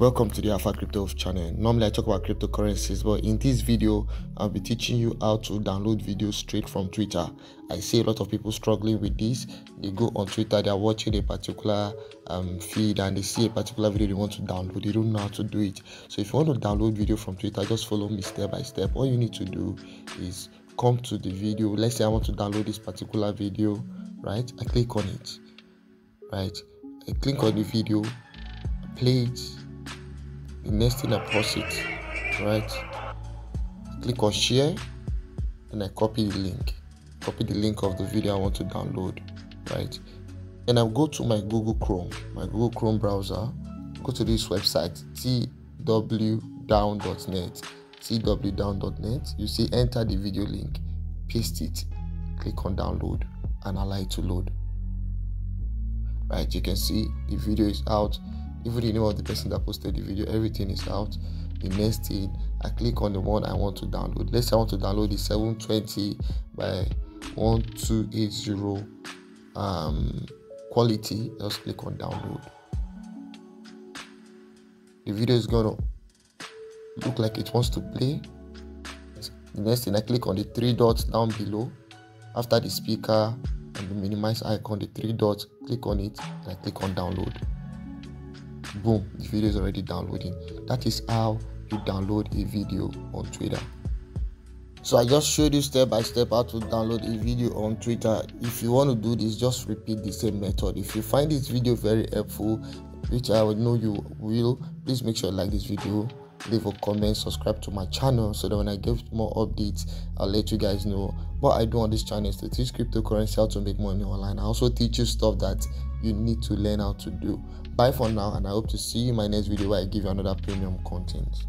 welcome to the alpha crypto channel. Normally i talk about cryptocurrencies but in this video i'll be teaching you how to download videos straight from twitter. I see a lot of people struggling with this. They go on twitter they're watching a particular um, feed and they see a particular video they want to download. They don't know how to do it. So if you want to download video from twitter just follow me step by step. All you need to do is come to the video. Let's say i want to download this particular video right? I click on it right? I click on the video play it the next thing I pause it, right? Click on share, and I copy the link. Copy the link of the video I want to download, right? And I go to my Google Chrome, my Google Chrome browser, go to this website, twdown.net, twdown.net. You see, enter the video link, paste it, click on download, and allow it to load. Right, you can see the video is out even the name of the person that posted the video everything is out. The next thing i click on the one i want to download. Let's say i want to download the 720 by 1280 um, quality. Just click on download. The video is gonna look like it wants to play. The next thing i click on the three dots down below. After the speaker and the minimize icon the three dots click on it and i click on download boom the video is already downloading. That is how you download a video on twitter. So i just showed you step by step how to download a video on twitter. If you want to do this just repeat the same method. If you find this video very helpful which i would know you will please make sure you like this video leave a comment subscribe to my channel so that when i give more updates i'll let you guys know. What i do on this channel is to teach cryptocurrency how to make money online. I also teach you stuff that you need to learn how to do. Bye for now and i hope to see you in my next video where i give you another premium content